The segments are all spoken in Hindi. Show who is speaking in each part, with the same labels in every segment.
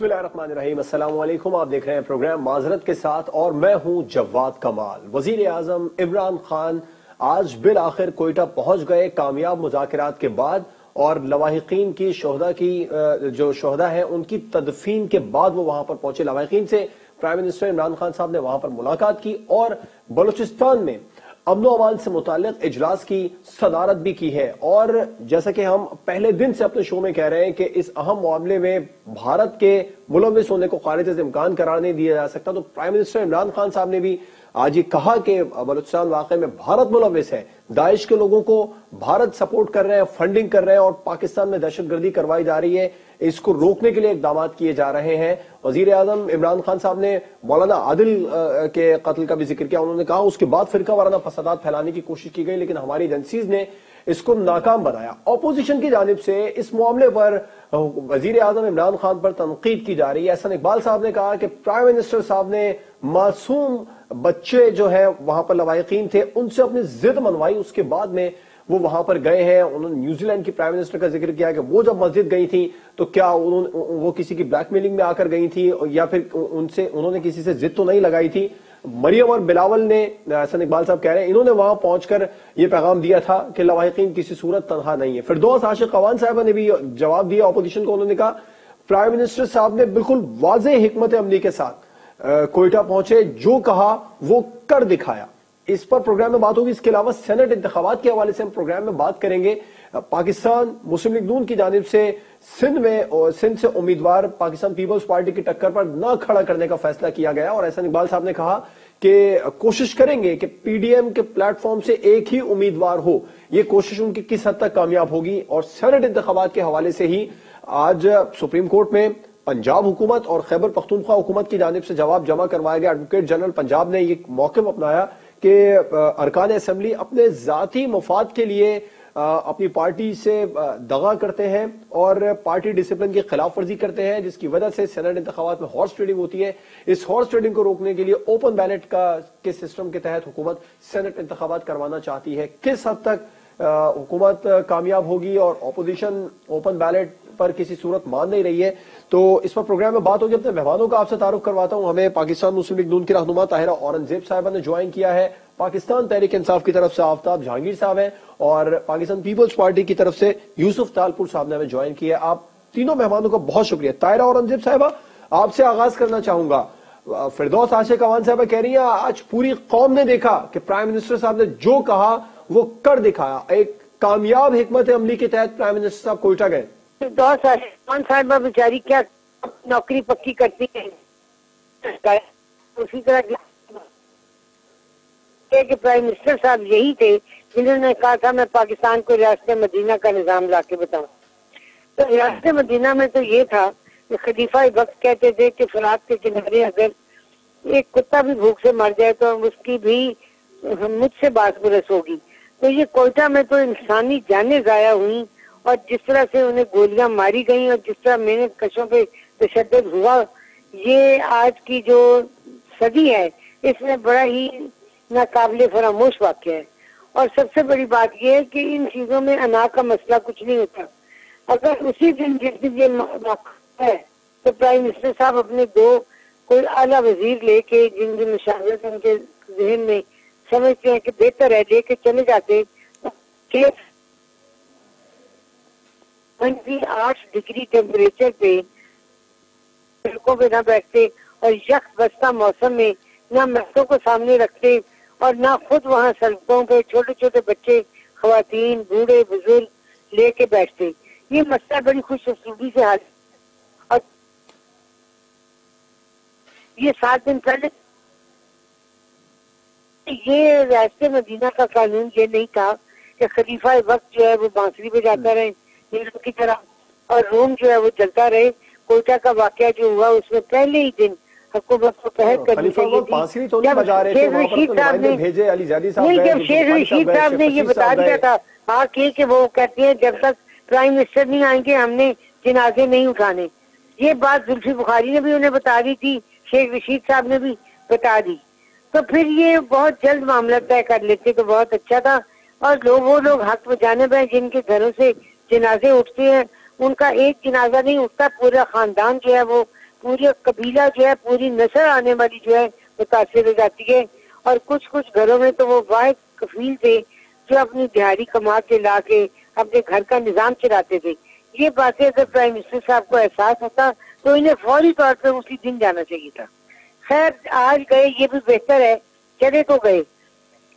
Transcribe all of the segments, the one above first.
Speaker 1: वालेकुम आप देख रहे हैं प्रोग्राम माजरत के साथ और मैं हूँ जवाद कमाल। वज़ीर आज़म इमरान खान आज बिल आखिर कोयटा पहुँच गए कामयाब मुजाकरात के बाद और लवाहिकीन की शहदा की जो शहदा है, उनकी तदफीन के बाद वो वहाँ पर पहुँचे। लवाहिकीन से प्राइम मिनिस्टर इमरान खान साहब ने वहाँ पर मुलाकात की और बलूचिस्तान में अमनो अमान से मुतक इजलास की सदारत भी की है। और जैसा कि हम पहले दिन से अपने शो में कह रहे हैं कि इस अहम मामले में भारत के मुलविस होने को खारिज इम्कान करार नहीं दिया जा सकता तो प्राइम मिनिस्टर इमरान खान साहब ने भी आज ये कहा कि बलूचिस्तान वाकई में भारत मुलविस है। दाइश के लोगों को भारत सपोर्ट कर रहे हैं, फंडिंग कर रहे हैं और पाकिस्तान में दहशतगर्दी करवाई जा रही है। इसको रोकने के लिए इकदाम किए जा रहे हैं। वज़ीर आज़म इमरान खान साहब ने मौलाना आदिल के कत्ल का भी ज़िक्र किया। उन्होंने कहा, उसके बाद फिरका वाराना फसादात फैलाने की कोशिश की गई, लेकिन हमारी एजेंसीज ने इसको नाकाम बनाया। अपोजिशन की जानब से इस मामले पर वज़ीर आज़म इमरान खान पर तनकीद की जा रही है। एहसन इकबाल साहब ने कहा कि प्राइम मिनिस्टर साहब ने मासूम बच्चे जो है, वहाँ पर लवाकिन थे, उनसे अपनी जिद मनवाई। उसके बाद में वो वहाँ पर गए हैं। उन्होंने न्यूजीलैंड की प्राइम मिनिस्टर का ज़िक्र किया कि वो जब मस्जिद गई थी तो क्या उन्होंने वो किसी की ब्लैकमेलिंग में आकर गई थी, या फिर उनसे, उन्होंने किसी से जिद तो नहीं लगाई थी? मरियम और बिलावल ने हसन इकबाल साहब कह रहे हैं, इन्होंने वहाँ पहुंचकर यह पैगाम दिया था कि लवाहिकीन किसी सूरत तनहा नहीं है। फिर दोस्त आशिक कवान साहब ने भी जवाब दिया अपोजिशन को, उन्होंने कहा प्राइम मिनिस्टर साहब ने बिल्कुल वाज हमत अमली के साथ कोयटा पहुँचे, जो कहा, वो कर दिखाया। इस पर प्रोग्राम में बात होगी। इसके अलावा सेनेट इंतबात के हवाले से हम प्रोग्राम में बात करेंगे। पाकिस्तान मुस्लिम लीग नून की जानब से सिंध में और सिंध से उम्मीदवार पाकिस्तान पीपल्स पार्टी की टक्कर पर न खड़ा करने का फैसला किया गया और ऐसा इकबाल साहब ने कहा कि कोशिश करेंगे कि पीडीएम के प्लेटफॉर्म से एक ही उम्मीदवार हो। ये कोशिश उनकी किस हद तक कामयाब होगी और सेनेट इंतबात के हवाले से ही आज सुप्रीम कोर्ट में पंजाब हुकूमत और खैबर पख्तूनख्वा हुकूमत की जानब से जवाब जमा करवाया गया। एडवोकेट जनरल पंजाब ने ये मौके अपनाया कि अरकान असम्बली अपने जाती मफाद के लिए अपनी पार्टी से दगा करते हैं और पार्टी डिसिप्लिन की खिलाफ वर्जी करते हैं, जिसकी वजह से सेनेट इंतबात में हॉर्स ट्रेडिंग होती है। इस हॉर्स ट्रेडिंग को रोकने के लिए ओपन बैलेट का, के सिस्टम के तहत हुकूमत सेनेट इंतबात करवाना चाहती है। किस हद तक हुकूमत कामयाब होगी और अपोजिशन ओपन बैलेट पर किसी सूरत मान नहीं रही है तो इस पर प्रोग्राम में बात होगी। अपने मेहमानों का आपसे तारुफ करवाता हूँ। हमें पाकिस्तान मुस्लिम लीग नून की रहनुमा ताहिरा औरंगज़ेब साहबा ने ज्वाइन किया है। पाकिस्तान तहरीक इंसाफ की तरफ़ से आफ्ताब जहांगीर साहब हैं और पाकिस्तान पीपल्स पार्टी की तरफ़ से यूसुफ तालपुर साहब ने हमें ज्वाइन किया आप तीनों मेहमानों का बहुत शुक्रिया। तायरा औरंगज़ेब साहबा, आपसे आगाज़ करना चाहूँगा। फिरदौस आशिक अवान साहबा कह रही है, आज पूरी कौम ने देखा कि प्राइम मिनिस्टर साहब ने जो कहा, वो कर दिखाया। एक कामयाब हिकमत अमली के तहत प्राइम मिनिस्टर साहब कोयटा गए।
Speaker 2: फिरदौस आशिक साहबा बेचारी क्या नौकरी पक्की करती है? उसी तरह के प्राइम मिनिस्टर साहब यही थे, जिन्होंने कहा था, मैं पाकिस्तान को रियासत मदीना का निज़ाम ला के बताऊँ। तो रियासत मदीना में तो ये था कि खलीफा वक्त कहते थे कि फरात के किनारे अगर एक कुत्ता भी भूख से मर जाए तो उसकी भी मुझसे बात बुरस होगी। तो ये कोयटा में तो इंसानी जाने जाया हुई। और जिस तरह से उन्हें गोलियाँ मारी गई और जिस तरह मेहनत कशों पे तशद हुआ, ये आज की जो सदी है, इसमें बड़ा ही नाकाबले फरामोश वाक्य है। और सबसे बड़ी बात यह है कि इन चीज़ों में अनाज का मसला कुछ नहीं होता। अगर उसी दिन जिस दिन ये है तो प्राइम मिनिस्टर साहब अपने दो कोई आला वज़ीर लेके, जिन जिन मशावरत उनके जहन में समझते हैं कि बेहतर है, लेके चले जाते आठ डिग्री टेम्परेचर पे सड़कों पे न बैठते और यक बस्ता मौसम में न मर्दों को सामने रखते और ना खुद वहाँ सड़कों पे छोटे छोटे बच्चे खातन बूढ़े बुज़ुर्ग लेके बैठते। ये मसला बड़ी खुश असलूबी से हाल और ये सात दिन पहले ये रास्ते मदीना का कानून ये नहीं था कि खलीफा वक्त जो है वो बांसुरी पे जाता रहे। हीरो की तरह। और रूम जो है वो जलता रहे। कोयटा का वाक्य जो हुआ उसमें पहले ही दिन हुकूमत को पहल करनी चाहिए
Speaker 1: तो जब शेख रशीद तो साहब ने
Speaker 2: नहीं जब शेख रशीद साहब ने ये बता दिया था हाँ कि वो कहते हैं जब तक प्राइम मिनिस्टर नहीं आएँगे हमने जनाजे नहीं उठाने। ये बात जुल्फी बुखारी ने भी उन्हें बता दी थी शेख रशीद साहब ने भी बता दी। तो फिर ये बहुत जल्द मामला तय कर लेते तो बहुत अच्छा था। और लोग वो लोग हक में जाने पाए जिनके घरों से जनाजे उठते हैं। उनका एक जनाजा नहीं उठता पूरा खानदान जो है वो, पूरी कबीला जो है, पूरी नस्ल आने वाली जो है, मुतासर हो जाती है। और कुछ कुछ घरों में तो वो वाहिद कफील थे, जो अपनी दिहाड़ी कमा के ला के अपने घर का निज़ाम चलाते थे। ये बातें अगर प्राइम मिनिस्टर साहब को एहसास होता तो इन्हें फौरी तौर पर उसी दिन जाना चाहिए था। खैर, आज गए, ये भी बेहतर है, चले तो गए।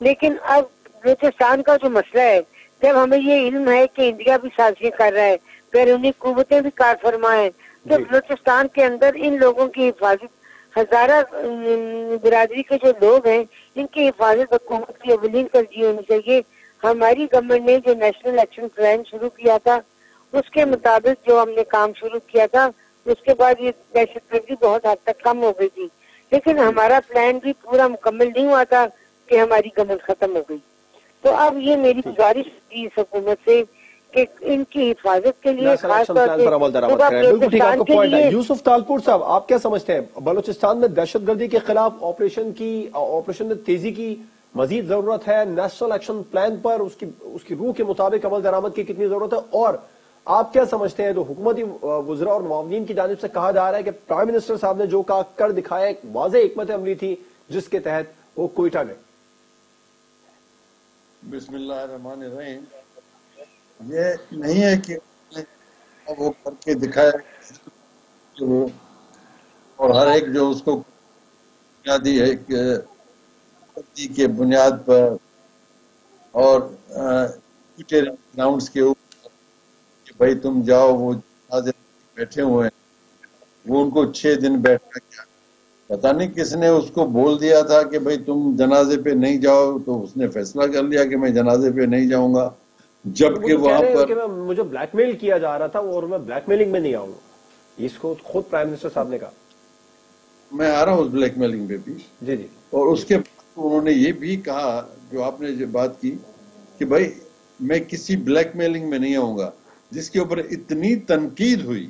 Speaker 2: लेकिन अब बलोचिस्तान का जो मसला है जब हमें ये इल्म है कि इंडिया भी साजिशें कर रहा है बैरूनी कुतें भी कार फरमाए तो बलोचिस्तान के अंदर इन लोगों की हिफाजत हजारा बिरादरी के जो लोग हैं इनकी हिफाजत हुकूमत की अवलिन तरजीह होनी चाहिए। हमारी गवर्नमेंट ने जो नेशनल एक्शन प्लान शुरू किया था उसके मुताबिक जो हमने काम शुरू किया था उसके बाद ये दहशत गर्दी बहुत हद तक कम हो गई थी। लेकिन हमारा प्लान भी पूरा मुकम्मल नहीं हुआ था कि हमारी गवर्नमेंट खत्म हो गई। तो अब ये मेरी गुजारिश थी इस हुकूमत से कि इनकी हिफाजत के लिए खास
Speaker 1: यूसुफ तालपुर साहब आप क्या समझते हैं? बलोचिस्तान में दहशत गर्दी के खिलाफ ऑपरेशन की ऑपरेशन में तेज़ी की मजीद ज़रूरत है। नेशनल एक्शन प्लान पर उसकी उसकी रूह के मुताबिक अमल दरामद की कितनी ज़रूरत है? और आप क्या समझते हैं? जो हुकूमती गुजरा और मुआवनीन की जानब से कहा जा रहा है कि प्राइम मिनिस्टर साहब ने जो कहा कर दिखाया एक वाज हमत अमली थी जिसके तहत वो कोयटा गए।
Speaker 3: बिस्मिल्लाहिर्रहमानिर्रहीम। ये नहीं है कि वो करके दिखाया तो और हर एक जो उसको बुनियादी है के बुनियाद पर और ग्राउंड्स के ऊपर कि भाई तुम जाओ, वो बैठे हुए हैं, वो उनको छह दिन बैठना क्या पता नहीं किसने उसको बोल दिया था कि भाई तुम जनाजे पे नहीं जाओ तो उसने फैसला कर लिया कि मैं जनाजे पे नहीं जाऊँगा। जबकि वहाँ पर
Speaker 1: मुझे ब्लैकमेल किया जा रहा था और मैं ब्लैकमेलिंग में नहीं आऊँगा। इसको खुद प्राइम मिनिस्टर साहब ने कहा।
Speaker 3: मैं आ रहा हूँ उस ब्लैकमेलिंग पे भी
Speaker 1: जी जी।
Speaker 3: और उसके उन्होंने ये भी कहा जो आपने जो बात की कि भाई मैं किसी ब्लैकमेलिंग में नहीं आऊँगा। जिसके ऊपर इतनी तनकीद हुई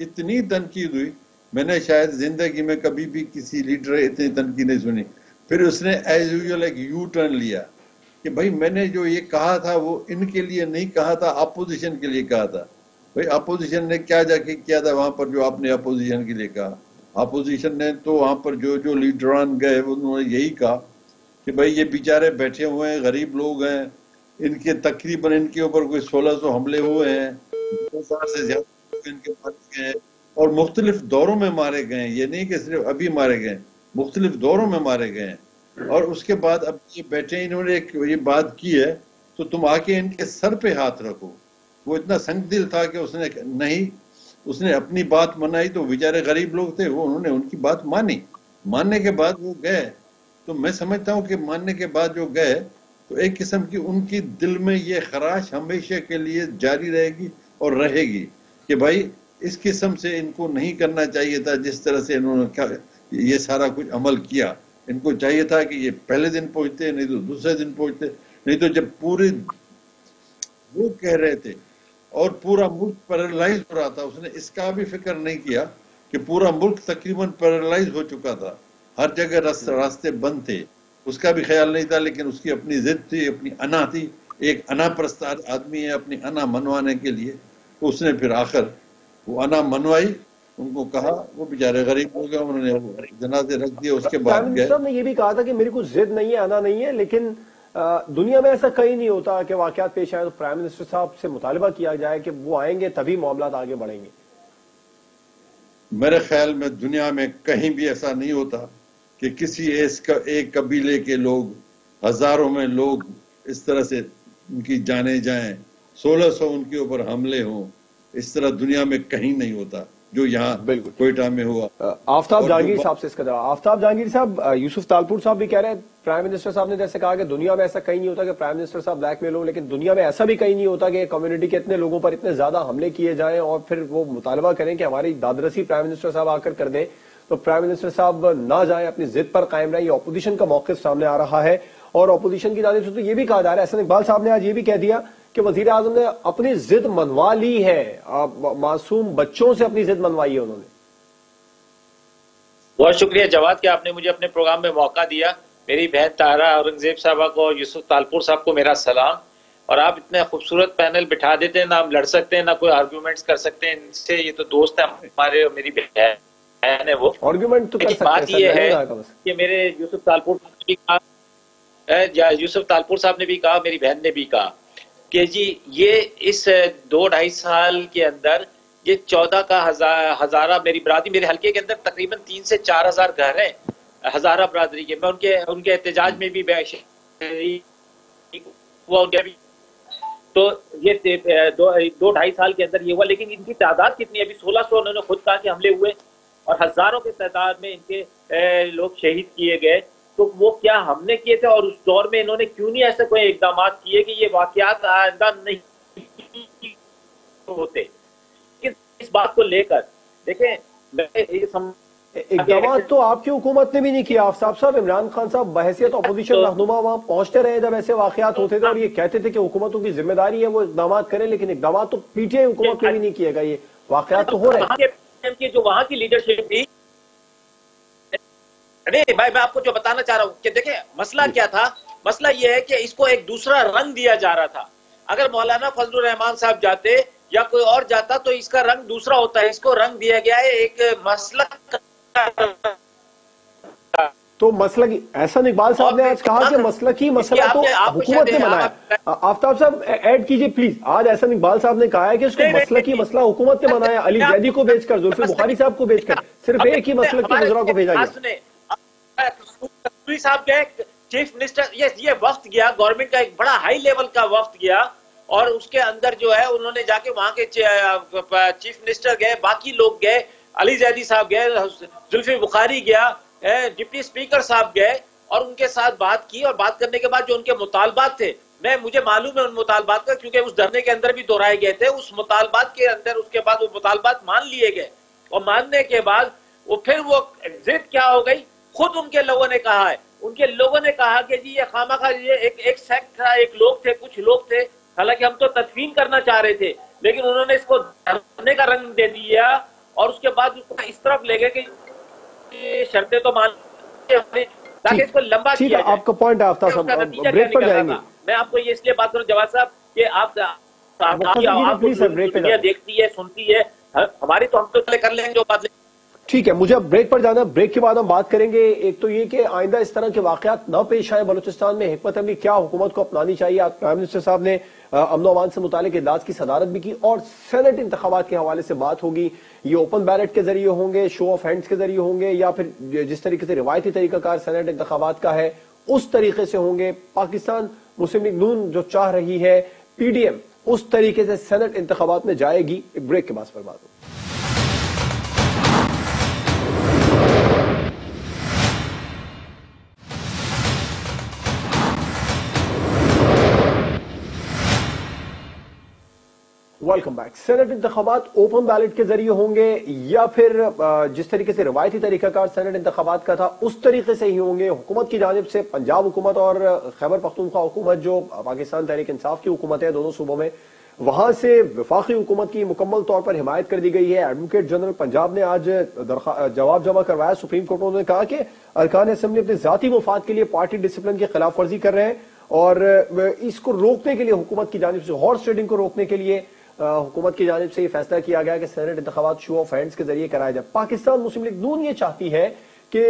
Speaker 3: इतनी तनकीद हुई मैंने शायद ज़िंदगी में कभी भी किसी लीडर इतनी तनकी नहीं सुनी। फिर उसने एज यूजल एक यू टर्न लिया कि भाई मैंने जो ये कहा था, वो इनके लिए नहीं कहा था अपोजिशन के लिए कहा था। भाई अपोजिशन ने क्या जाके किया था, वहाँ पर जो आपने अपोजिशन के लिए कहा? अपोजिशन ने तो वहाँ पर जो जो लीडरान गए, उन्होंने यही कहा कि भाई ये बेचारे बैठे हुए हैं, गरीब लोग हैं, इनके तकरीबन इनके ऊपर कोई सोलह सौ हमले हुए हैं, दो हज़ार से ज़्यादा इनके मारे गए और मुख्तलिफ़ दौरों में मारे गए ये नहीं कि सिर्फ़ अभी मारे गए मुख्तलिफ़ दौरों में मारे गए और उसके बाद अब ये बैठे इन्होंने एक ये बात की है तो तुम आके इनके सर पे हाथ रखो। वो इतना संग दिल था कि उसने नहीं, उसने अपनी बात मनाई तो बेचारे गरीब लोग थे, वो उन्होंने उनकी बात मानी। मानने के बाद वो गए। तो मैं समझता हूँ कि मानने के बाद जो गए तो एक किस्म की उनकी दिल में ये खराश हमेशा के लिए जारी रहेगी और रहेगी कि भाई इस किस्म से इनको नहीं करना चाहिए था, जिस तरह से इन्होंने ये सारा कुछ अमल किया। इनको चाहिए था कि ये पहले दिन पहुँचते, नहीं तो दूसरे दिन पहुँचते। नहीं तो जब पूरे वो कह रहे थे और पूरा मुल्क पैरालाइज हो रहा था, उसने इसका भी फ़िक्र नहीं किया कि पूरा मुल्क तकरीबन पैरालाइज हो चुका था। हर जगह रास्ते बंद थे। उसका भी ख्याल नहीं था, लेकिन उसकी अपनी जिद थी, अपनी अना थी। एक अना प्रस्तार आदमी है, अपनी अना मनवाने के लिए। उसने फिर आखिर वो अना मनवाई उनको कहा वो बेचारे गरीब हो गए उन्होंने जनाजे रख दिए उसके बाद
Speaker 1: गए। ने ये भी कहा था कि मेरी कुछ जिद नहीं है आना नहीं है लेकिन दुनिया में ऐसा कहीं नहीं होता कि वाकत पेश आए तो प्राइम मिनिस्टर साहब से मुतालबा किया जाए कि वो आएँगे तभी मामला आगे बढ़ेंगे।
Speaker 3: मेरे ख्याल में दुनिया में कहीं भी ऐसा नहीं होता कि किसी एक कबीले के लोग हज़ारों में लोग इस तरह से उनकी जाने जाएँ सोलह सौ उनके ऊपर हमले हों। इस तरह दुनिया में कहीं नहीं होता जो यहाँ बिल्कुल। कोयटा में हुआ।
Speaker 1: आफ्ताब जहांगीर साहब से इसका जवाब। आफ्ताब जहांगीर साहब यूसुफ तालपुर साहब भी कह रहे हैं प्राइम मिनिस्टर साहब ने जैसे कहा कि दुनिया में ऐसा कहीं नहीं होता कि प्राइम मिनिस्टर साहब ब्लैकमेल हो लेकिन दुनिया में ऐसा भी कहीं नहीं होता कि कम्युनिटी के इतने लोगों पर इतने ज़्यादा हमले किए जाएँ और फिर वो मुतालबा करें कि हमारी दादरसी प्राइम मिनिस्टर साहब आकर कर दें। तो प्राइम मिनिस्टर साहब ना जाए अपनी जिद पर कायम रहे। ये ऑपोजिशन का मौके सामने आ रहा है। और ऑपोजिशन की जानब से तो ये भी कहा जा रहा है एहसन इकबाल साहब ने आज ये भी कह दिया कि वज़ीर आज़म ने अपनी जिद मनवा ली है। मासूम बच्चों से अपनी जिद मनवाई है उन्होंने।
Speaker 4: बहुत शुक्रिया जवाद कि आपने मुझे अपने प्रोग्राम में मौका दिया। मेरी बहन तारा औरंगज़ेब साहबा को और यूसुफ तालपुर साहब को मेरा सलाम। और आप इतने खूबसूरत पैनल बिठा देते हैं ना हम लड़ सकते हैं ना कोई आर्ग्यूमेंट्स कर सकते हैं। इनसे ये तो दोस्त है हमारे और मेरी बहन बहन है वो।
Speaker 1: आर्ग्यूमेंट तो कर सकते
Speaker 4: बात ये है
Speaker 1: का
Speaker 4: मेरे यूसुफ तालपुर साहब ने भी कहा यूसुफ तालपुर साहब ने भी कहा मेरी बहन ने भी कहा। कि जी, ये इस दो ढाई साल के अंदर, ये चौदह का हज़ार हजारा मेरी बरादरी, मेरे हल्के के अंदर तकरीबन तीन से चार हज़ार घर हैं, हजारा बरादरी के। मैं उनके उनके एहतजाज में भी तो ये दो दो ढाई साल के अंदर ये हुआ, लेकिन इनकी तादाद कितनी अभी सोलह सौ उन्होंने खुद कहा कि हमले हुए, और हज़ारों के तादाद में इनके लोग शहीद किए गए। तो वो क्या हमने किए थे और उस दौर में इन्होंने क्यों नहीं ऐसे कोई इकदाम किए कि ये वाकयात आइंदा नहीं होते? इस बात को लेकर देखें मैं ये सम
Speaker 1: इकदाम तो आपकी हुकूमत ने भी नहीं किया। आफ्ताब साहब इमरान खान साहब बहसियत अपोजिशन
Speaker 4: तो-
Speaker 1: रहनुमा वहाँ पहुँचते रहे जब ऐसे वाकयात होते थे और ये कहते थे कि हुकूमतों की ज़िम्मेदारी है वो इकदाम करें लेकिन इकदाम तो पीटीआई हुकूमत में भी नहीं किएगा ये वाकयात तो हो रहे हैं।
Speaker 4: की जो वहाँ की लीडरशिप थी अरे भाई मैं आपको जो बताना चाह रहा हूँ कि देखिए मसला क्या था? मसला ये है कि इसको एक दूसरा रंग दिया जा रहा था। अगर मौलाना फजलुर रहमान साहब जाते या कोई और जाता तो इसका रंग दूसरा होता। है इसको रंग दिया गया है एक मसलक
Speaker 1: तो मसला की एहसन इकबाल साहब ने आज कहा कि मसला की मसला तो हुकूमत ने बनाया। आफ्ताब साहब ऐड कीजिए प्लीज़। आज ऐसा इकबाल साहब ने कहा है कि इसको
Speaker 4: नहीं, नहीं,
Speaker 1: मसला की मसला हुकूमत ने बनाया। अली जैदी को भेजकर जुल्फी बुखारी साहब को भेजकर। सिर्फ़ एक ही मसलक के गुजरा को भेजा गया।
Speaker 4: साहब गए चीफ मिनिस्टर ये ये वक्त गया गवर्नमेंट का एक बड़ा हाई लेवल का वक्त गया, और उसके अंदर जो है, उन्होंने जाके वहाँ के चीफ मिनिस्टर गए, बाकी लोग गए, अली जैदी साहब गए, जुल्फी बुखारी गया डिप्टी स्पीकर साहब गए, और उनके साथ बात की, और बात करने के बाद जो उनके मुतालबात थे, मैं, मुझे मालूम है उन मुतालबात का, क्योंकि उस धरने के अंदर भी दोहराए गए थे, उस मुतालबात के अंदर, उसके बाद वो मुतालबात मान लिए गए, और मानने के बाद वो, फिर वो जिद क्या हो गई? खुद उनके लोगों ने कहा है। उनके लोगों ने कहा कि जी ये खामा खा ये एक एक सेक्ट था एक लोग थे कुछ लोग थे। हालाँकि हम तो तदफीन करना चाह रहे थे लेकिन उन्होंने इसको धरने का रंग दे दिया और उसके बाद उसको इस तरफ़ ले गए कि शर्तें तो मान ताकि इसको लंबा किया जाए।
Speaker 1: आपका पॉइंट
Speaker 4: उसका
Speaker 1: साहब ब्रेक पर जाएँगे।
Speaker 4: मैं आपको ये इसलिए बात करूँ जवाब साहब कि आप आप-। देखती है सुनती है। हमारी तो हम तो कर लेंगे जो बात
Speaker 1: ठीक है, मुझे अब ब्रेक पर जाना ब्रेक के बाद हम बात करेंगे। एक तो ये कि आइंदा इस तरह के वाकत न पेश आए बलूचिस्तान में। हिकमत अमली क्या हुकूमत को अपनानी चाहिए? आज प्राइम मिनिस्टर साहब ने अमन अमान से मुतालिक इजलास की सदारत भी की और सेनेट इंतबात के हवाले से बात होगी। ये ओपन बैलेट के ज़रिए होंगे शो ऑफ़ हैंड्स के ज़रिए होंगे या फिर जिस तरीके से रिवायती तरीकाकार सेनेट इंतबात का है, उस तरीके से होंगे। पाकिस्तान मुस्लिम लीग नून जो चाह रही है पीडीएम उस तरीके से सेनेट इंतबात में जाएगी। ब्रेक के बाद पर बात होगी। वेलकम बैक सेनेट इंतबात ओपन बैलेट के ज़रिए होंगे या फिर जिस तरीके से रिवायती तरीकाकार सेनेट इंतबात का था, उस तरीके से ही होंगे। हुकूमत की जानब से पंजाब हुकूमत और खैबर पख्तूनख्वा हुकूमत, जो पाकिस्तान तहरीक इंसाफ की हुकूमत है, दोनों सूबों में, वहाँ से विफाकी हुकूमत की मुकम्मल तौर पर हिमायत कर दी गई है। एडवोकेट जनरल पंजाब ने आज जवाब जमा करवाया। सुप्रीम कोर्ट उन्होंने कहा कि अरकान असम्बली अपने जाती मुफाद के लिए पार्टी डिसिप्लिन की खिलाफ वर्जी कर रहे हैं और इसको रोकने के लिए, हुकूमत की जानब से हॉर्स ट्रेडिंग को रोकने के लिए हुकूमत की जानब से यह फैसला किया गया कि सेनेट इंतबात शो ऑफ़ हैंड्स के ज़रिए कराया जाए। पाकिस्तान मुस्लिम लीग नून ये चाहती है कि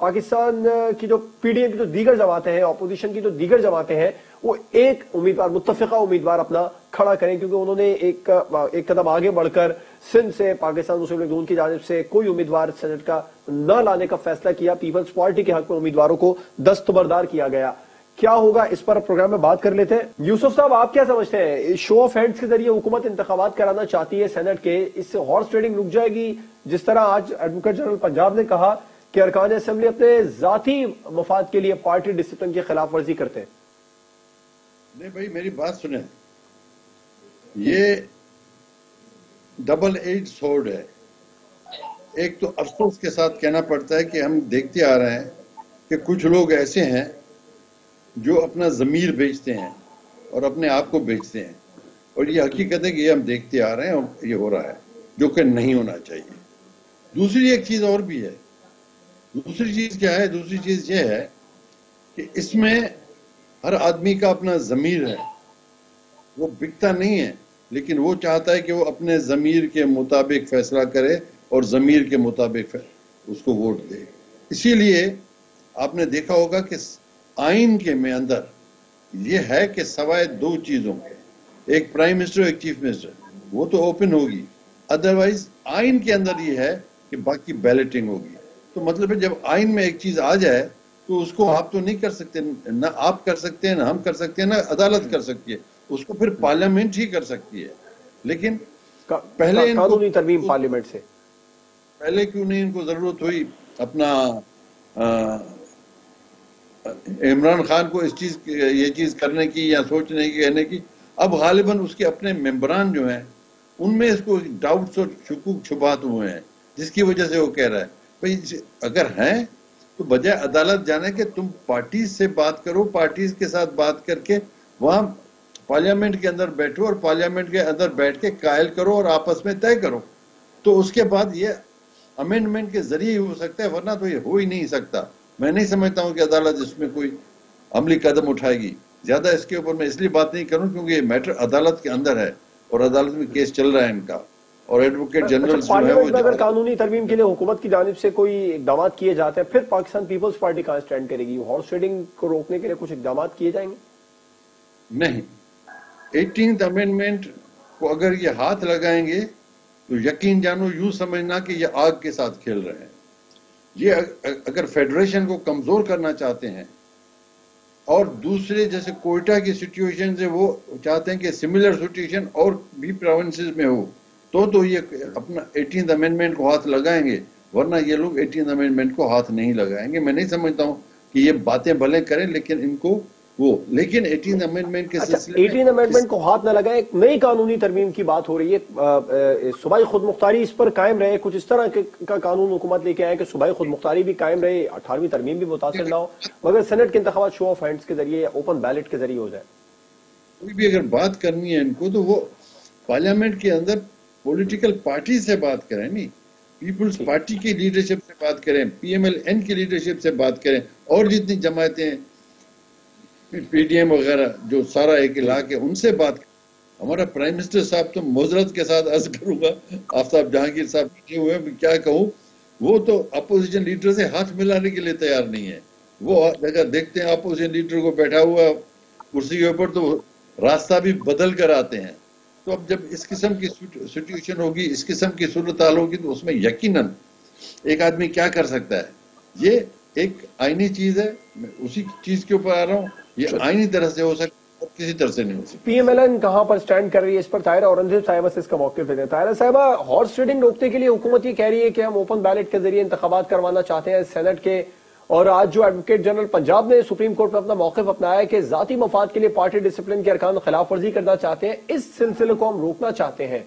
Speaker 1: पाकिस्तान की जो पीडीएम की जो दीगर जमातें हैं अपोजिशन की जो दीगर जमातें हैं, वो एक उम्मीदवार मुतफिका उम्मीदवार अपना खड़ा करें, क्योंकि उन्होंने एक एक कदम आगे बढ़कर सिंध से पाकिस्तान मुस्लिम लीग नून की जानब से कोई उम्मीदवार सेनेट का न लाने का फैसला किया। पीपल्स पार्टी के हक में उम्मीदवारों को दस्तबरदार किया गया। क्या होगा? इस पर प्रोग्राम में बात कर लेते हैं। यूसुफ साहब, आप क्या समझते हैं? शो ऑफ़ हैंड्स के ज़रिए हुकूमत इंतबात कराना चाहती है सेनेट के, इससे हॉर्स ट्रेडिंग रुक जाएगी। जिस तरह आज एडवोकेट जनरल पंजाब ने कहा कि अरकान असेंबली अपने जाती मफाद के लिए पार्टी डिसिप्लिन की खिलाफ वर्जी करते
Speaker 3: नहीं भाई, मेरी बात सुने। ये डबल एज सोर्ड है। एक तो अफसोस के साथ कहना पड़ता है कि हम देखते आ रहे हैं कि कुछ लोग ऐसे हैं जो अपना जमीर बेचते हैं और अपने आप को बेचते हैं। और ये हकीकत है कि ये हम देखते आ रहे हैं और ये हो रहा है, जो कि नहीं होना चाहिए। दूसरी एक चीज़ और भी है। दूसरी चीज़ क्या है? दूसरी चीज़ ये है कि इसमें हर आदमी का अपना जमीर है। वो बिकता नहीं है, लेकिन वो चाहता है कि वो अपने जमीर के मुताबिक फैसला करे और जमीर के मुताबिक उसको वोट दे। इसीलिए आपने देखा होगा कि आइन के में अंदर। ये है कि सवाए दो चीज़ों के एक प्राइम मिनिस्टर एक चीफ मिनिस्टर। वो तो ओपन होगी। अदरवाइज़ आइन के अंदर ये है कि बाकी बैलेटिंग होगी। तो मतलब है जब आइन में एक चीज़ आ जाए तो उसको आप तो नहीं कर सकते। ना आप कर सकते हैं ना हम कर सकते हैं ना अदालत कर सकती है। उसको फिर पार्लियामेंट ही कर सकती है। लेकिन
Speaker 1: का, पहले का, कानूनी तरमीम पार्लियामेंट से।
Speaker 3: पहले क्यों नहीं इनको ज़रूरत हुई अपना इमरान खान को इस चीज़ ये चीज़ करने की या सोचने की, कहने की, अब गालिबन उसके अपने मेंबरान जो हैं, उनमें इसको डाउट्स और शुकूक छुपात हुए हैं, जिसकी वजह से वो कह रहा है, भाई अगर हैं तो बजाय अदालत जाने के तुम पार्टी से बात करो, पार्टीज़ के साथ बात करके वहाँ पार्लियामेंट के अंदर बैठो और पार्लियामेंट के अंदर बैठ के कायल करो और आपस में तय करो। तो उसके बाद ये अमेंडमेंट के ज़रिए हो सकता है, वरना तो ये हो ही नहीं सकता। मैं नहीं समझता हूँ कि अदालत इसमें कोई अमली कदम उठाएगी। ज़्यादा इसके ऊपर मैं इसलिए बात नहीं करूँ क्योंकि ये मैटर अदालत के अंदर है और अदालत में केस चल रहा है इनका। और एडवोकेट जनरल
Speaker 1: अच्छा, है वो अगर कानूनी तरमीम के लिए हुकूमत की जानब से कोई इकदाम किए जाते हैं फिर पाकिस्तान पीपल्स पार्टी कहाँ स्टैंड करेगी? हॉर्स ट्रेडिंग को रोकने के लिए कुछ इकदाम किए जाएँगे?
Speaker 3: नहीं। एटीन अमेंडमेंट को अगर ये हाथ लगाएँगे तो यकीन जानो यूँ समझना कि ये आग के साथ खेल रहे हैं। ये अगर फेडरेशन को कमज़ोर करना चाहते हैं, और दूसरे जैसे कोयटा की सिचुएशन से वो चाहते हैं कि सिमिलर सिचुएशन और भी प्रोविंसेस में हो तो तो ये अपना एटीन अमेंडमेंट को हाथ लगाएँगे, वरना ये लोग एटीन अमेंडमेंट को हाथ नहीं लगाएँगे। मैं नहीं समझता हूँ कि ये बातें भले करें, लेकिन इनको वो लेकिन एटीन अमेंडमेंट के अच्छा, सिलसिले
Speaker 1: एटीन अमेंडमेंट को हाथ न लगाए। एक नई कानूनी तरमीम की बात हो रही है। सुबाई खुद मुख्तारी इस पर कायम रहे। कुछ इस तरह के, का कानून हुकूमत लेके आए कि सुबाई खुद मुख्तारी भी कायम रहे अठारहवीं तरमीम भी मुतासर ना हो मगर सेनेट के इंतबा शो ऑफ़ हैंड्स के ज़रिए ओपन बैलेट के ज़रिए हो जाए।
Speaker 3: कोई भी अगर बात करनी है इनको तो वो पार्लियामेंट के अंदर पोलिटिकल पार्टी से बात करें नहीं पीपुल्स पार्टी की लीडरशिप से बात करें पीएमएल की लीडरशिप से बात करें और जितनी जमातें पीडीएम वगैरह, जो सारा एक इलाके उनसे बात हमारा प्राइम मिनिस्टर साहब तो मोजरत के साथ अर्ज़ करूँगा। आफ्ताब जहांगीर साहब बैठे हुए हैं क्या कहूँ? वो तो अपोजिशन लीडर से हाथ मिलाने के लिए तैयार नहीं है। वो अगर देखते हैं अपोजिशन लीडर को बैठा हुआ कुर्सी के ऊपर तो रास्ता भी बदल कर आते हैं। तो अब जब इस किस्म की सिचुएशन होगी, इस किस्म की सूरत हाल होगी तो उसमें यकीनन एक आदमी क्या कर सकता है? ये एक आईनी चीज़ है मैं उसी चीज़ के ऊपर आ रहा हूँ। ये आईनी तरह से हो सकता किसी तरह से नहीं हो सकती।
Speaker 1: पीएमएलएन कहाँ पर स्टैंड कर रही है इस पर? तायरा औरंगज़ेब साहिबा से इसका मौके देते हैं। तायरा साहिबा हॉर्स ट्रेडिंग रोकने के लिए हुकूमत ये कह रही है कि हम ओपन बैलेट के ज़रिए इंतबात करवाना चाहते हैं सेनेट के। और आज जो एडवोकेट जनरल पंजाब ने सुप्रीम कोर्ट में अपना मौकफ अपनाया कि जाती मफाद के लिए पार्टी डिसिप्लिन के अरकान खिलाफ वर्जी करना चाहते हैं इस सिलसिले को हम रोकना चाहते हैं।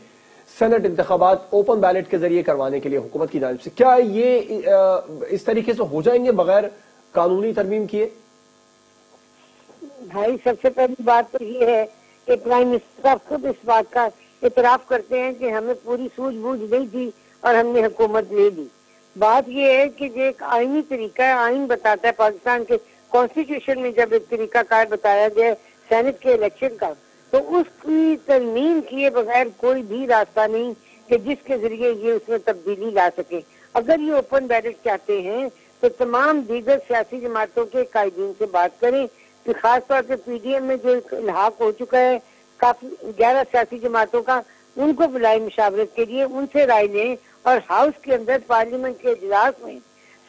Speaker 1: सेनेट इंतबात ओपन बैलेट के ज़रिए करवाने के लिए हुकूमत की जानब से। क्या ये इस तरीके से हो जाएँगे बगैर कानूनी तरमीम किए?
Speaker 2: भाई, सबसे पहली बात तो ये है कि प्राइम मिनिस्टर खुद इस बात का इतराफ करते हैं कि हमें पूरी सूझबूझ नहीं थी और हमने हुकूमत ले ली। बात ये है कि जो एक आईनी तरीका है आइन बताता है पाकिस्तान के कॉन्स्टिट्यूशन में जब एक तरीका कार बताया गया सैनिक के इलेक्शन का। तो उसकी तरमीम किए बगैर कोई भी रास्ता नहीं कि जिसके ज़रिए ये उसमें तब्दीली ला सके। अगर ये ओपन बैलेट चाहते हैं तो तमाम दीगर सियासी जमातों के कायदीन से बात करें। तो खास तौर पर पीडीएम में जो इलाहाक हो चुका है, काफ़ी ग्यारह सियासी जमातों का, उनको बुलाए मुशावरत के लिए, उनसे राय लें और हाउस के अंदर पार्लियामेंट के इजलास में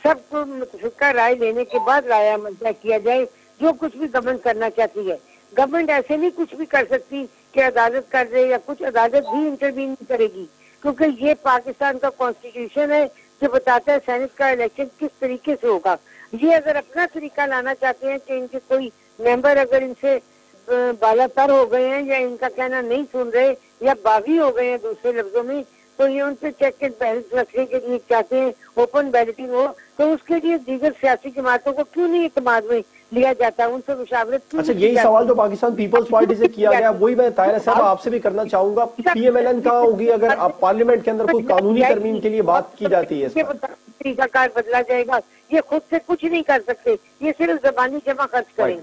Speaker 2: सबको मुतफिका राय लेने के बाद राय मसला किया जाए, जो कुछ भी गवर्नमेंट करना चाहती है। गवर्नमेंट ऐसे नहीं कुछ भी कर सकती कि अदालत कर दे या कुछ अदालत भी इंटरवीन करेगी। क्योंकि ये पाकिस्तान का कॉन्स्टिट्यूशन है जो बताता है सैनिक का इलेक्शन किस तरीके से होगा। ये अगर अपना तरीका लाना चाहते हैं कि इनके कोई मेंबर अगर इनसे बालातर हो गए हैं या इनका कहना नहीं सुन रहे या बागी हो गए हैं दूसरे लफ्जों में तो ये उनसे चेक एंड बैलेंस रखने के लिए चाहते हैं ओपन बैलेटिंग हो तो उसके लिए दीगर सियासी जमातों को क्यों नहीं इतमाद में लिया जाता है उनसे मुशावरत
Speaker 1: अच्छा यही सवाल तो पाकिस्तान पीपल्स पार्टी से किया गया वही मैं तायरा साहब आपसे भी करना चाहूँगा। पीएमएलएन कहाँ होगी अगर आप पार्लियामेंट के अंदर कोई कानूनी तरमीम के लिए बात की जाती है
Speaker 2: तरीकाकार बदला जाएगा। ये खुद से कुछ नहीं कर सकते ये सिर्फ़ जबानी जमा खर्च करेंगे।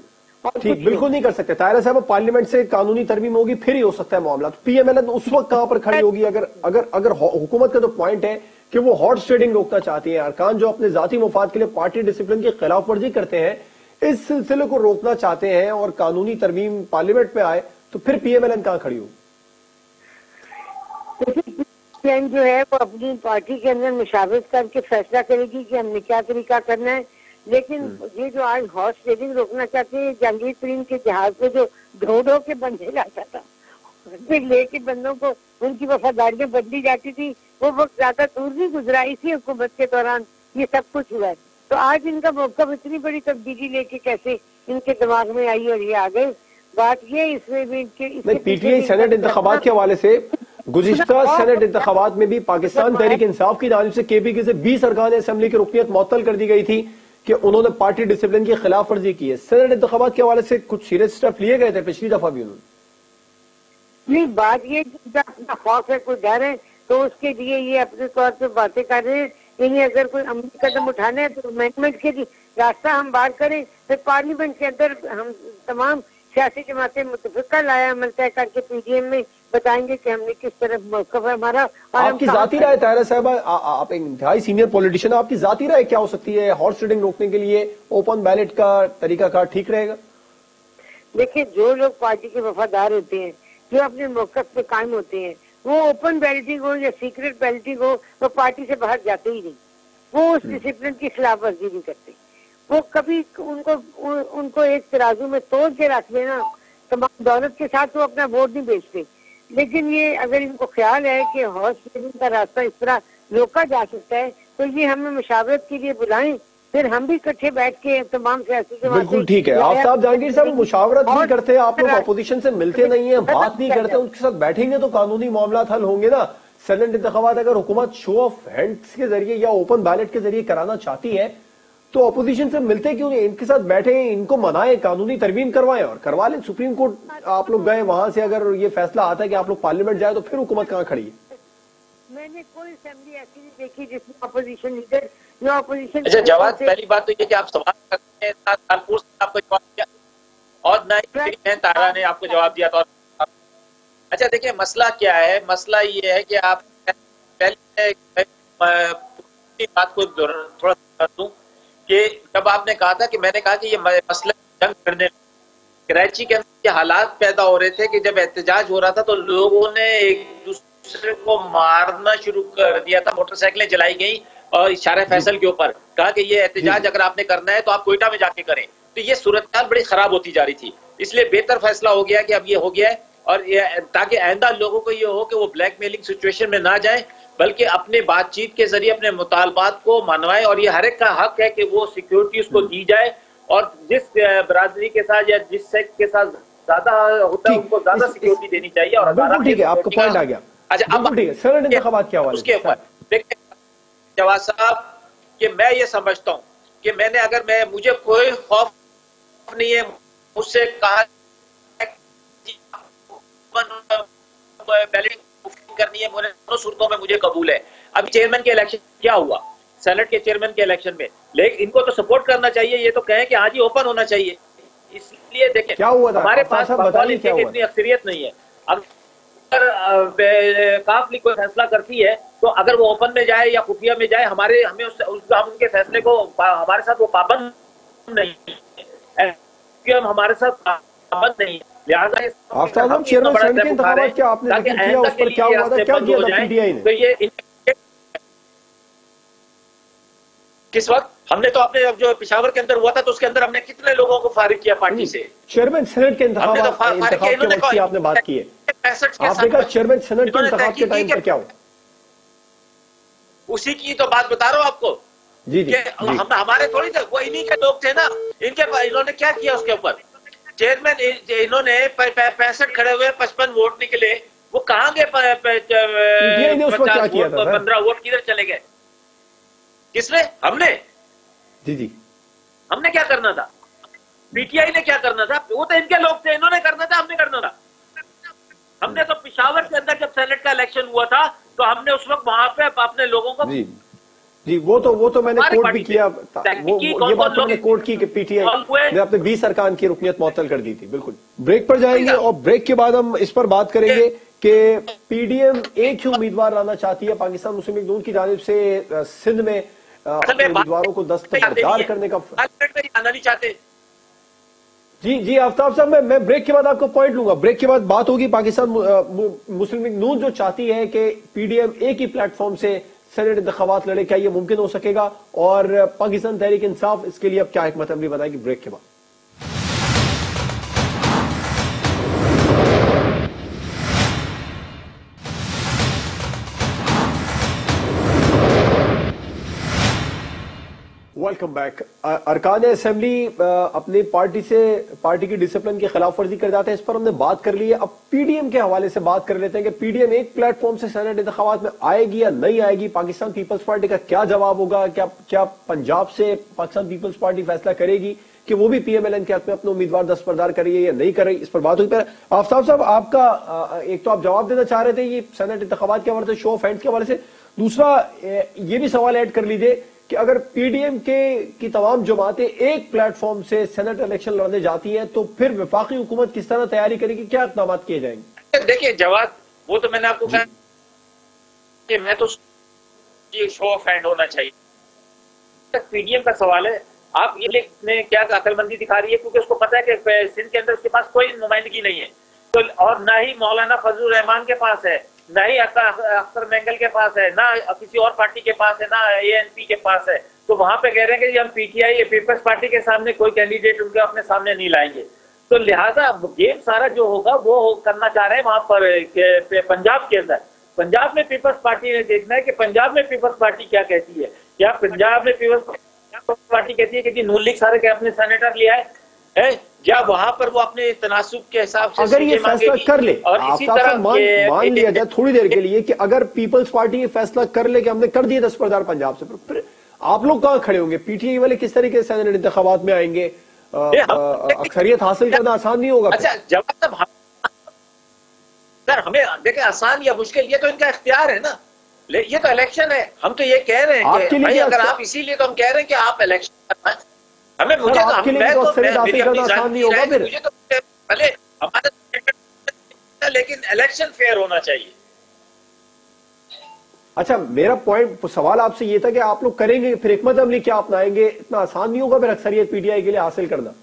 Speaker 1: ठीक बिल्कुल नहीं कर सकते। तायरा साहब पार्लियामेंट से कानूनी तरमीम होगी फिर ही हो सकता है मामला। तो पीएमएल उस वक्त कहाँ पर खड़ी होगी? अगर अगर अगर हुकूमत का तो पॉइंट है कि वो हॉर्स ट्रेडिंग रोकना चाहती है। अरकान जो अपने जाती मुफाद के लिए पार्टी डिसिप्लिन की खिलाफ वर्जी करते हैं इस सिलसिले को रोकना चाहते हैं और कानूनी तरमीम पार्लियामेंट में आए तो फिर पीएमएलएन कहाँ खड़ी हो?
Speaker 2: जो है वो अपनी पार्टी के अंदर मुशावरत करके फैसला करेगी कि हमने क्या तरीका करना है। लेकिन ये जो आज हॉर्स ट्रेडिंग रोकना चाहते हैं जहांगीर प्रीम के जहाज़ पे जो ढो ढो के बंधे जाता था फिर लेके बंदों को उनकी वफादारियाँ बदली जाती थी। वो वक्त ज़्यादा दूर नहीं गुजरा इसी हुकूमत के दौरान ये सब कुछ हुआ है। तो आज इनका मौका इतनी बड़ी तब्दीली लेके कैसे इनके दिमाग में आई और ये आ गए? बात ये इसमें भी इनके
Speaker 1: पीटीआई सेनेट इंतबात के हवाले से गुजशत सेनेट इंतबात में भी पाकिस्तान तहरीक इंसाफ की जानब से केपी से बीस अरकान असम्बली की रुकनीत मअतल कर दी गई थी कि उन्होंने पार्टी डिसिप्लिन की खिलाफ वर्जी की है। सेनेट इंतबात के हवाले से कुछ सीरियस स्टेप लिए गए थे पिछली दफ़ा भी उन्होंने।
Speaker 2: नहीं बात ये अपना खौफ है कोई डर है तो उसके लिए ये अपने तौर पर बातें कर रहे हैं। इन्हें अगर कोई अमली कदम उठाना है तो अमेंडमेंट के रास्ता हम बात करें फिर पार्लियामेंट के अंदर हम तमाम सियासी जमातें मुतफिका लाया अमल तय करके पीडीएम में बताएँगे कि हमने किस तरफ़ मौकफ है हमारा
Speaker 1: और आपकी जाती राय तायरा साहब आप एक इंतहाई सीनियर पॉलिटिशियन आपकी जाती राय क्या हो सकती है? हॉर्स ट्रेडिंग रोकने के लिए ओपन बैलेट का तरीका कार ठीक रहेगा?
Speaker 2: देखिए जो लोग पार्टी के वफादार होते हैं जो अपने मौकफ पे कायम होते हैं वो ओपन बैलेटिंग हो या सीक्रेट बैलेटिंग हो वो पार्टी से बाहर जाते ही नहीं। वो उस डिसिप्लिन की खिलाफ वर्जी नहीं करते। वो कभी उनको उनको एक तराजू में तोड़ के रख लेना तमाम दौलत के साथ वो अपना वोट नहीं बेचते। लेकिन ये अगर इनको ख्याल है कि हॉर्स का रास्ता इस तरह रोका जा सकता है तो ये हमें मुशावरत के लिए बुलाएँ फिर हम भी इकट्ठे बैठ के तमाम सियासी
Speaker 1: बिल्कुल ठीक है। आप साहब जहांगीर साहब मुशावरत नहीं करते आप लोग अपोजिशन से मिलते नहीं है बात नहीं करते उनके साथ बैठेंगे तो कानूनी मामला हल होंगे ना। सेनेट इंतबात अगर हुकूमत शो ऑफ़ हैंड्स के ज़रिए या ओपन बैलेट के ज़रिए कराना चाहती है तो अपोजिशन से मिलते क्यों नहीं? इनके साथ बैठे इनको मनाए कानूनी तरमीम करवाएँ और करवा लें। सुप्रीम कोर्ट आप लोग गए वहाँ से अगर ये फैसला आता है कि आप लोग पार्लियामेंट जाए तो फिर हुकूमत कहाँ खड़ी है?
Speaker 2: मैंने कोई असेंबली ऐसी नहीं देखी जिसमें अपोजिशन लीडर या अपोजिशन
Speaker 4: अच्छा जवाब पहली बात तो ये कि आप सवाल करते हैं आपको जवाब दिया और ना ही तारा ने आपको जवाब दिया था अच्छा देखिए मसला क्या है मसला ये है कि आप पहले बात को थोड़ा कर दूँ कि जब आपने कहा था कि मैंने कहा कि ये मसला जंग करने कराची के अंदर ये हालात पैदा हो रहे थे कि जब एहतजाज हो रहा था तो लोगों ने एक दूसरे को मारना शुरू कर दिया था मोटरसाइकिलें जलाई गई और इशारा फैसल के ऊपर कहा कि ये एहतजाज अगर आपने करना है तो आप कोयटा में जाके करें। तो ये सूरत बड़ी खराब होती जा रही थी। इसलिए बेहतर फैसला हो गया कि अब ये हो गया है और ताकि आइंदा लोगों को ये हो कि वो ब्लैकमेलिंग सिचुएशन में ना जाए बल्कि अपने बातचीत के ज़रिए अपने मुतालबात को मनवाए और ये हर एक का हक है कि वो सिक्योरिटी उसको दी जाए और जिस बरादरी के साथ या जिस सेक्ट के साथ ज़्यादा होता है उनको ज़्यादा सिक्योरिटी देनी चाहिए और
Speaker 1: ठीक है आपका पॉइंट आ गया। अच्छा अब क्या
Speaker 4: उसके ऊपर देखिए जवाब साहब कि मैं ये समझता हूँ कि मैंने अगर मैं मुझे कोई खौफ नहीं है मुझसे कहा करनी है दोनों सूरतों में मुझे कबूल है। अभी चेयरमैन के इलेक्शन क्या हुआ? सेनेट के चेयरमैन के इलेक्शन में। लेकिन इनको तो सपोर्ट करना चाहिए ये तो कहें कि आज ही ओपन होना चाहिए। इसलिए देखें
Speaker 1: क्या हुआ था?
Speaker 4: हमारे पास इतनी अक्सरियत नहीं है। अगर काफ लीग कोई फैसला करती है तो अगर वो ओपन में जाए या खुफिया में जाए हमारे हमें उस, उस हम उनके फैसले को हमारे साथ वो पाबंद नहीं हम हमारे साथ पाबंद नहीं
Speaker 1: आफ्ताब चेयरमैन सेनेट के इंतखाबात क्या आपने ज़िक्र किया उस पर क्या हुआ था क्या किया था पीटीआई ने? तो ये
Speaker 4: किस वक्त? हमने तो अपने जो पिशावर के अंदर हुआ था तो उसके अंदर हमने कितने लोगों को फारिग किया पार्टी से?
Speaker 1: चेयरमैन सेनेट के इंतखाबात आपने बात की है। आपने कहा चेयरमैन सेनेट के इंतखाब के टाइम पर क्या हुआ?
Speaker 4: उसी की तो बात बता रहा हूँ आपको
Speaker 1: जी जी,
Speaker 4: हम हमारे थोड़ी थे वो इन्हीं के लोग थे ना। इनके इन्होंने क्या किया उसके ऊपर? चेयरमैन इन्होंने पैंसठ खड़े हुए पचपन वोट निकले। वो कहाँ गए पंद्रह वोट किधर चले गए? किसने? हमने।
Speaker 1: जी जी।
Speaker 4: हमने क्या करना था? पीटीआई ने क्या करना था? वो तो इनके लोग थे इन्होंने करना था हमने करना था। हमने तो पिशावर के अंदर जब सेनेट का इलेक्शन हुआ था तो हमने उस वक्त वहाँ पे अपने लोगों को
Speaker 1: जी। जी वो तो वो तो मैंने कोर्ट भी किया। वो, वो ये बात तो मैंने कोर्ट की पीटीआई ने अपने बीस अरकान की रुकनीत मुअत्तल कर दी थी बिल्कुल। ब्रेक पर जाएँगे और ब्रेक के बाद हम इस पर बात करेंगे कि पीडीएम एक ही उम्मीदवार लाना चाहती है पाकिस्तान मुस्लिम लीग नून की जानब से सिंध में उम्मीदवारों को दस्तबरदार करने का
Speaker 4: नहीं चाहते।
Speaker 1: जी जी, आफ्ताब साहब, मैं मैं ब्रेक के बाद आपको पॉइंट लूँगा। ब्रेक के बाद बात होगी पाकिस्तान मुस्लिम लीग। नून जो चाहती है कि पीडीएम एक ही प्लेटफॉर्म से सेनेट इंतबात लड़े, क्या ये मुमकिन हो सकेगा? और, पाकिस्तान तहरीक इंसाफ, इसके लिए अब क्या हमत अमली बताएगी ब्रेक के बाद। वेलकम बैक अरकान असेंबली अपनी पार्टी से पार्टी की डिसिप्लिन की खिलाफ वर्जी कर जाते हैं। इस पर हमने बात कर ली है। अब पीडीएम के हवाले से बात कर लेते हैं कि पीडीएम एक प्लेटफॉर्म से सेनेट इंतबात में आएगी या नहीं आएगी? पाकिस्तान पीपल्स पार्टी का क्या जवाब होगा? क्या क्या पंजाब से पाकिस्तान पीपल्स पार्टी फैसला करेगी कि वो भी पीएमएलएन के हक में अपने उम्मीदवार दस्तबरदार करेगी या नहीं करे? इस पर बात हुई। पर आफ्ताब साहब, आपका एक तो आप जवाब देना चाह रहे थे, ये सेनेट इंतबात के हवाले से शो ऑफ़ हैंड के हवाले से। दूसरा ये भी सवाल ऐड कर लीजिए कि अगर पीडीएम के, की तमाम जमातें एक प्लेटफॉर्म से सेनेट इलेक्शन लड़ने जाती हैं तो फिर विफाकी हुकूमत किस तरह तैयारी करेगी? क्या इकदाम किए जाएँगे?
Speaker 4: देखिए, जवाब, वो तो मैंने आपको कहा कि मैं तो शो ऑफ़ हैंड होना चाहिए। पीडीएम का सवाल है, आप ये ने क्या अकलमंदी दिखा रही है? क्योंकि उसको पता है कि सिंध के अंदर उसके पास कोई नुमाइंदगी नहीं है। तो और ना ही मौलाना फजल रहमान के पास है। ना ही अख्तर मैंगल के पास है, ना किसी और पार्टी के पास है, ना एएनपी के पास है। तो वहाँ पे कह रहे हैं कि हम पीटीआई पीपल्स पार्टी के सामने कोई कैंडिडेट उनके अपने सामने नहीं लाएँगे। तो लिहाजा गेम सारा जो होगा, वो करना चाह रहे हैं वहाँ पर पंजाब के अंदर। पंजाब में पीपल्स पार्टी ने देखना है कि पंजाब में पीपल्स पार्टी क्या कहती है। क्या पंजाब में पीपल्स पार्टी कहती है कि नून लीग सारे के अपने सेनेटर लिया है या वहाँ पर वो अपने तनासुब के हिसाब से
Speaker 1: अगर ये फैसला कर ले। और इसी तरह मान, मान लिया जाए थोड़ी देर के लिए कि अगर पीपल्स पार्टी ये फैसला कर ले कि हमने कर दिए दस प्रदार पंजाब से फिर आप लोग कहाँ खड़े होंगे? पीटीआई वाले किस तरीके से इंतबात में आएँगे? अक्सरियत हासिल करना आसान नहीं होगा
Speaker 4: अच्छा जब सर हमें देखे आसान या मुश्किल ये तो इनका इख्तियार है ना। ये तो इलेक्शन है। हम तो ये कह रहे हैं कि भाई अगर आप इसीलिए तो हम कह रहे हैं कि आप इलेक्शन हमें मुझे तो आपके लिए तो अक्सरियत हासिल करना नहीं होगा फिर। मुझे तो पहले हमारे लेकिन इलेक्शन फेयर होना चाहिए।
Speaker 1: अच्छा मेरा पॉइंट सवाल आपसे ये था कि आप लोग करेंगे फिर एकमत अमली क्या अपनाएँगे? इतना आसान नहीं होगा फिर अक्सरियत पीटीआई के लिए हासिल करना।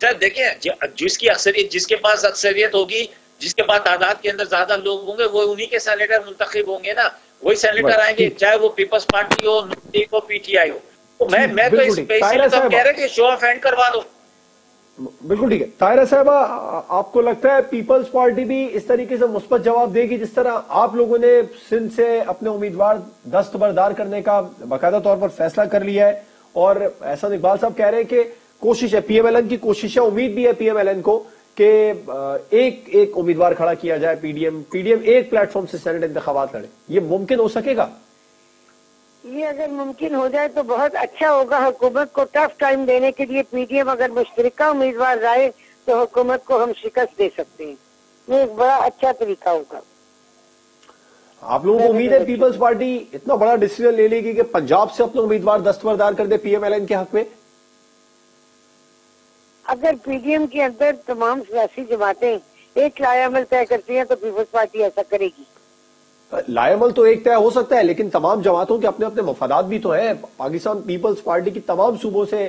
Speaker 4: सर देखिए जिसकी अक्सरियत जिसके पास अक्सरियत होगी जिसके पास तादाद के अंदर ज़्यादा लोग होंगे वो उन्हीं के सेनेटर मुंतखब होंगे ना। वही सेनेटर आएँगे चाहे वो पीपल्स पार्टी हो हो पीटीआई हो। तो मैं मैं तो इस तो कह रहे कि शो ऑफ़ हैंड करवा दो।
Speaker 1: बिल्कुल ठीक है। तायरा साहबा आपको लगता है पीपल्स पार्टी भी इस तरीके से मुस्बत जवाब देगी जिस तरह आप लोगों ने सिंध से अपने उम्मीदवार दस्तबरदार करने का बाकायदा तौर पर फैसला कर लिया है? और ऐसा इकबाल साहब कह रहे हैं कि कोशिश है पीएमएलएन की कोशिश है उम्मीद भी है पीएमएलएन को कि एक एक उम्मीदवार खड़ा किया जाए पीडीएम पीडीएम एक प्लेटफॉर्म से सेनेट इंतबात लड़े। ये मुमकिन हो सकेगा?
Speaker 2: ये अगर मुमकिन हो जाए तो बहुत अच्छा होगा हुकूमत को टफ टाइम देने के लिए पीडीएम अगर मुश्तरका उम्मीदवार जाए तो हुकूमत को हम शिकस्त दे सकते हैं। ये एक बड़ा अच्छा तरीका होगा।
Speaker 1: आप लोगों को उम्मीद है पीपल्स पार्टी इतना बड़ा डिसीज़न ले लेगी कि पंजाब से अपने उम्मीदवार दस्तबरदार कर दे पीएमएलएन के हक में?
Speaker 2: अगर पीडीएम के अंदर तमाम सियासी जमातें एक लायामल तय करती हैं तो पीपल्स पार्टी ऐसा करेगी।
Speaker 1: लायमल तो एक तय हो सकता है, लेकिन तमाम जमातों के अपने अपने मफादात भी तो है। पाकिस्तान पीपल्स पार्टी की तमाम सूबों से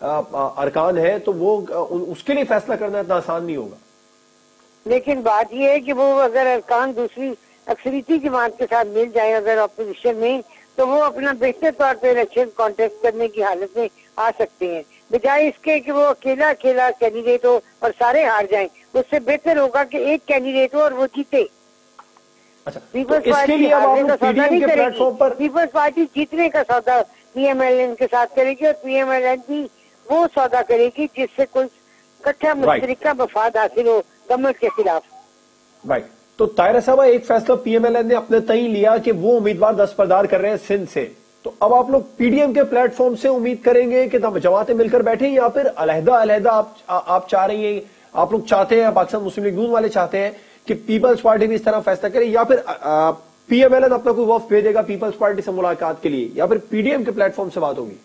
Speaker 1: अरकान है तो वो उसके लिए फैसला करना इतना आसान नहीं होगा।
Speaker 2: लेकिन बात यह है कि वो अगर अरकान दूसरी अक्सरीती जमात के साथ मिल जाए, अगर अपोजिशन में तो वो अपना बेहतर तौर पर इलेक्शन कॉन्टेस्ट करने की हालत में आ सकते हैं। बजाय इसके कि वो अकेला अकेला कैंडिडेट हो और सारे हार जाएँ, उससे बेहतर होगा कि एक कैंडिडेट हो और वो जीते।
Speaker 1: अच्छा पीपल्स तो इसके लिए अब आप पीडीएम के प्लेटफॉर्म पर
Speaker 2: पीपल्स पार्टी जीतने का सौदा पीएमएलएन के साथ करेगी और पीएमएलएन भी वो सौदा करेगी जिससे कोई इकट्ठा मुश्तरका मफाद हासिल हो गवर्नमेंट के खिलाफ।
Speaker 1: राइट तो तायरा साहब एक फैसला पीएमएलएन ने अपने तय लिया कि वो उम्मीदवार दस्तबरदार कर रहे हैं सिंध से। तो अब आप लोग पीडीएम के प्लेटफॉर्म से उम्मीद करेंगे कि जमातें मिलकर बैठे या फिर अलहदा अलहदा आप आप चाह रही हैं? आप लोग चाहते हैं पाकिस्तान मुस्लिम लीग नून वाले चाहते हैं। कि पीपल्स पार्टी भी इस तरह फैसला करे या फिर पीएमएलएन अपना कोई वफ भेजेगा पीपल्स पार्टी से मुलाकात के लिए या फिर पीडीएम के प्लेटफॉर्म से बात होगी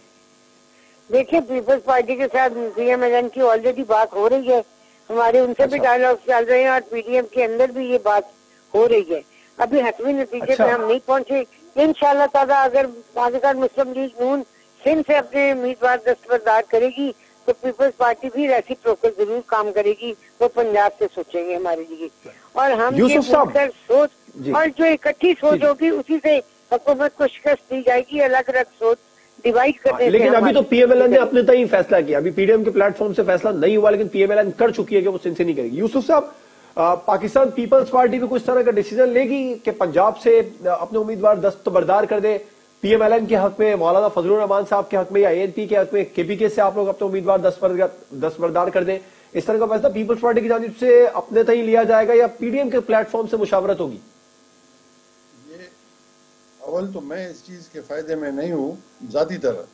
Speaker 2: देखिए पीपल्स पार्टी के साथ पीएमएलएन की ऑलरेडी बात हो रही है हमारे उनसे
Speaker 1: अच्छा। भी।
Speaker 2: डायलॉग चल रहे हैं और पीडीएम के अंदर भी ये बात हो रही है अभी हतमी नतीजे
Speaker 1: अच्छा।
Speaker 2: पे हम नहीं पहुँचे इन ताला अगर पाकिस्तान मुस्लिम लीग नून सिंध से अपने उम्मीदवार दस्तबरदार करेगी तो पीपल्स पार्टी भी ऐसी प्रोकर ज़रूर काम करेगी वो पंजाब से सोचेंगे हमारे लिए और हम ये सोच और जो इकट्ठी सोच होगी उसी से हुकूमत को शिकस्त दी जाएगी अलग अलग सोच डिवाइड करने
Speaker 1: लेकिन अभी तो पीएमएलएन ने अपने तय ही फैसला किया। अभी पीडीएम के प्लेटफॉर्म से फैसला नहीं हुआ लेकिन पीएमएलएन कर चुकी है कि वो सिंध से नहीं करेगी। यूसुफ साहब पाकिस्तान पीपल्स पार्टी भी कुछ तरह का डिसीज़न लेगी कि पंजाब से अपने उम्मीदवार दस्तबरदार कर दे? पीएमएलएन के हक में मौलाना फजलुर रहमान साहब के हक में या एएनपी के हक में केपीके से आप लोग अपने उम्मीदवार दस दस्तबरदार कर दें। इस तरह का फैसला पीपल्स पार्टी की जानिब से अपने तय लिया जाएगा या पीडीएम के प्लेटफॉर्म से मुशावरत होगी?
Speaker 3: ये अव्वल तो मैं इस चीज़ के फ़ायदे में नहीं हूँ जाती तरह।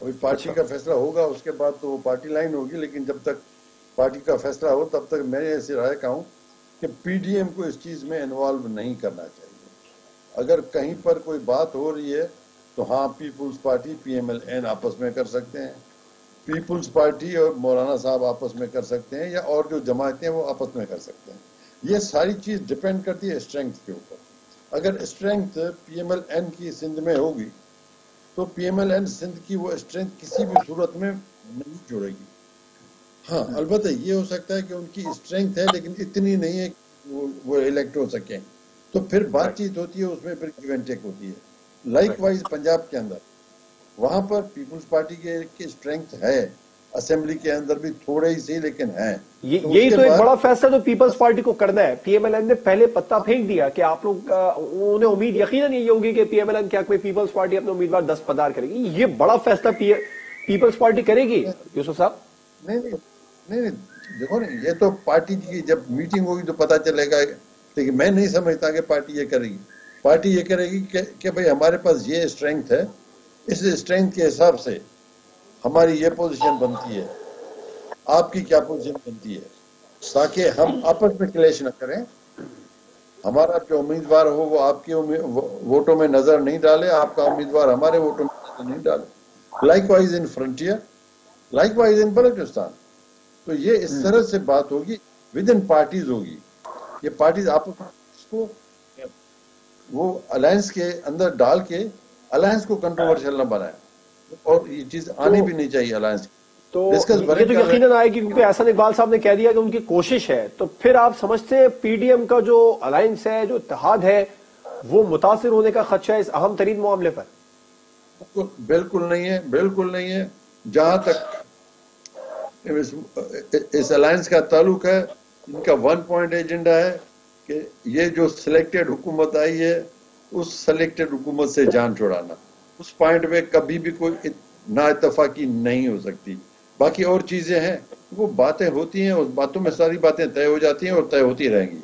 Speaker 3: कोई पार्टी
Speaker 1: अच्छा।
Speaker 3: का फैसला होगा उसके बाद तो वो पार्टी लाइन होगी लेकिन जब तक पार्टी का फैसला हो तब तक मैं ऐसी राय का हूँ कि पीडीएम को इस चीज़ में इन्वॉल्व नहीं करना चाहिए। अगर कहीं पर कोई बात हो रही है तो हाँ पीपुल्स पार्टी पीएमएलएन आपस में कर सकते हैं। पीपुल्स पार्टी और मौलाना साहब आपस में कर सकते हैं या और जो जमातें हैं वो आपस में कर सकते हैं। ये सारी चीज़ डिपेंड करती है स्ट्रेंथ के ऊपर। अगर स्ट्रेंथ पीएमएलएन की सिंध में होगी तो पीएमएलएन सिंध की वो स्ट्रेंथ किसी भी सूरत में नहीं जुड़ेगी। हाँ अलबत्त ये हो सकता है कि उनकी स्ट्रेंथ है लेकिन इतनी नहीं है कि वो, वो इलेक्ट हो सके। तो फिर बातचीत होती है उसमें फिर गिव एंड टेक होती है। लाइक वाइज पंजाब के अंदर वहाँ पर पीपुल्स पार्टी के की स्ट्रेंथ है। असेंबली के अंदर भी थोड़े ही सही लेकिन है।
Speaker 1: ये
Speaker 3: तो
Speaker 1: यही तो एक बड़ा फैसला तो पीपल्स पार्टी को करना है। पीएमएलएन ने पहले पत्ता फेंक दिया कि आप लोग उन्हें उम्मीद यकीन नहीं होगी कि पीएमएलएन के हक में पीपल्स पार्टी अपने उम्मीदवार दस पदार करेगी। ये बड़ा फैसला पीपल्स पार्टी करेगी यूसुफ साहब?
Speaker 3: नहीं नहीं नहीं देखो ना ये तो पार्टी की जब मीटिंग होगी तो पता चलेगा लेकिन मैं नहीं समझता कि पार्टी ये करेगी। पार्टी ये करेगी कि, कि भाई हमारे पास ये स्ट्रेंथ है इस स्ट्रेंथ के हिसाब से हमारी ये पोजीशन बनती है। आपकी क्या पोजीशन बनती है? ताकि हम आपस में क्लेश न करें। हमारा जो उम्मीदवार हो वो आपके वो- वोटों में नज़र नहीं डाले आपका उम्मीदवार हमारे वोटों में नज़र नहीं डाले। Likewise in frontier likewise in Balochistan तो ये इस तरह से बात होगी विद इन पार्टीज़ होगी। ये पार्टीज़ आपस इसको वो अलायंस के अंदर डाल के अलायंस को कंट्रोवर्शियल न बनाए। और ये चीज़ आनी भी नहीं चाहिए अलायंस
Speaker 1: तो ये तो
Speaker 3: रहे
Speaker 1: आएगी क्योंकि एहसन इकबाल साहब ने कह दिया कि उनकी कोशिश है। तो फिर आप समझते हैं पीडीएम का जो अलायंस है जो इतिहाद है वो मुतासर होने का खदशा है इस अहम तरीन मामले पर।
Speaker 3: बिल्कुल बिल्कुल नहीं है बिल्कुल नहीं है। जहाँ तक इस, इस अलायंस का ताल्लुक है इनका वन पॉइंट एजेंडा है कि ये जो सिलेक्टेड हुकूमत आई है उस सिलेक्टेड हुकूमत से जान छुड़ाना। उस पॉइंट में कभी भी कोई ना इतफाकी नहीं हो सकती। बाकी और चीज़ें हैं वो बातें होती हैं उस बातों में सारी बातें तय हो जाती हैं और तय होती रहेंगी।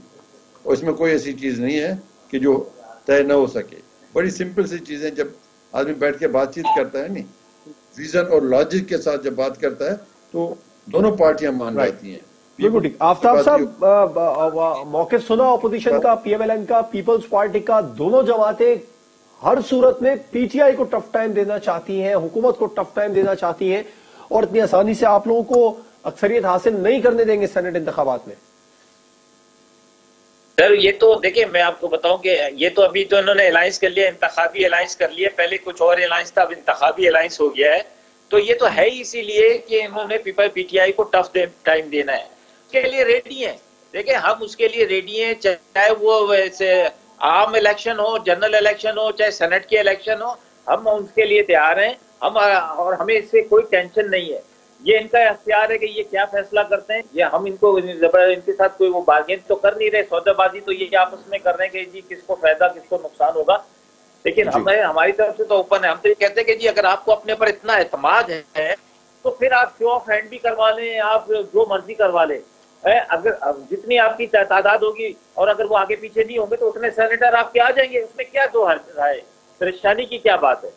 Speaker 3: और इसमें कोई ऐसी चीज़ नहीं है कि जो तय न हो सके। बड़ी सिंपल सी चीज़ें जब आदमी बैठ के बातचीत करता है नहीं विजन और लॉजिक के साथ जब बात करता है तो दोनों पार्टियाँ मान
Speaker 1: Right.
Speaker 3: जाती हैं।
Speaker 1: बिल्कुल ठीक। आफ्ताब साहब मौके सुना ऑपोजिशन का पीएमएलएन का पीपल्स पार्टी का दोनों जमातें हर सूरत में पीटीआई को टफ टाइम देना चाहती हैं हुकूमत को टफ टाइम देना चाहती हैं और इतनी आसानी से आप लोगों को अक्सरियत हासिल नहीं करने देंगे सेनेट इंतबात में।
Speaker 4: सर ये तो देखिए मैं आपको बताऊँ कि ये तो अभी तो इन्होंने अलायंस कर लिया इंतखाबी अलायंस कर लिया पहले कुछ और अलायंस था अब इंतखाबी अलायंस हो गया है। तो ये तो है ही इसीलिए कि इन्होंने पीपल पीटीआई को टफ टाइम देना है। उसके लिए रेडी है। देखिए हम उसके लिए रेडी हैं चाहे वो वैसे आम इलेक्शन हो जनरल इलेक्शन हो चाहे सेनेट के इलेक्शन हो हम उसके लिए तैयार हैं। हम और हमें इससे कोई टेंशन नहीं है। ये इनका अख्तियार है कि ये क्या फैसला करते हैं। ये हम इनको जबर इनके साथ कोई वो बार्गेन तो कर नहीं रहे सौदेबाजी तो ये आपस में कर रहे हैं कि जी किसको फ़ायदा किसको नुकसान होगा। लेकिन। हमें हमारी तरफ़ से तो ओपन है। हम तो ये कहते हैं कि जी अगर आपको अपने पर इतना एतमाद है तो फिर आप शो ऑफ़ हैंड भी करवा लें आप जो मर्ज़ी करवा लें। अगर जितनी आपकी तादाद होगी और अगर वो आगे पीछे नहीं होंगे तो उतने सेनेटर आपके आ जाएँगे। उसमें क्या दो राय? परेशानी की क्या बात है?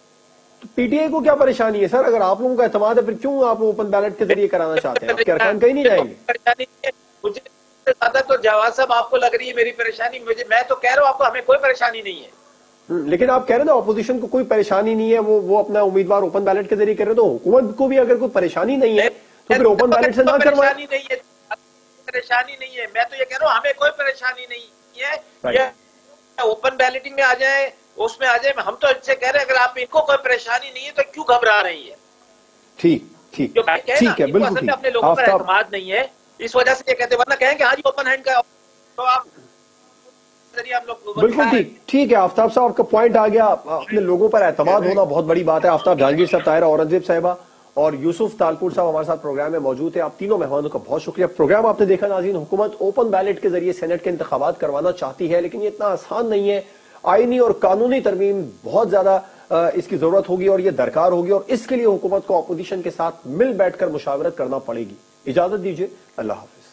Speaker 1: तो पीटीआई को क्या परेशानी है सर? अगर आप लोगों का एतमाद है फिर क्यों आप ओपन बैलेट के ज़रिए कराना चाहते हैं? आपके अरकान कहीं नहीं जाएँगे।
Speaker 4: मुझे ज़्यादा तो जवाब साहब आपको लग रही है मेरी परेशानी। मुझे मैं तो कह रहा हूँ आपको हमें कोई परेशानी नहीं है।
Speaker 1: हम्म, लेकिन आप कह रहे थे ऑपोजिशन को कोई परेशानी नहीं है वो वो अपना उम्मीदवार ओपन बैलेट के ज़रिए कर रहे हो तो हुकूमत को भी अगर कोई परेशानी नहीं है तो फिर ओपन बैलेट से ना करवाएँ।
Speaker 4: परेशानी नहीं है। परेशानी नहीं है। मैं तो ये कह रहा हूँ हमें कोई परेशानी नहीं है। ये ओपन बैलेटिंग में आ जाए उसमें आ जाए हम तो इनसे कह रहे हैं अगर आप इनको कोई परेशानी नहीं है तो क्यों घबरा रही है?
Speaker 1: ठीक ठीक।
Speaker 4: जो बैंक है
Speaker 1: ठीक है बिल्कुल
Speaker 4: में अपने लोगों पर एतमाद नहीं है। इस वजह से ये कहते वरना कहेंगे हाँ जी ओपन हैंड का तो आप
Speaker 1: बिल्कुल ठीक ठीक है आफ्ताब साहब आपका पॉइंट आ गया। अपने लोगों पर एतमाद होना बहुत बड़ी बात है। आफ्ताब जहांगीर साहब ताहिरा औरंगज़ेब साहिबा और यूसुफ तालपुर साहब हमारे साथ प्रोग्राम में मौजूद है आप तीनों मेहमानों का बहुत शुक्रिया। प्रोग्राम आपने देखा नाजीन हुकूमत ओपन बैलेट के ज़रिए सेनेट के इंतबात करवाना चाहती है, लेकिन ये इतना आसान नहीं है। आईनी और कानूनी तरमीम बहुत ज़्यादा इसकी ज़रूरत होगी और ये दरकार होगी और इसके लिए हुकूमत को अपोजिशन के साथ मिल बैठकर मुशावरत करना पड़ेगी। इजाज़त दीजिए। अल्लाह हाफिज।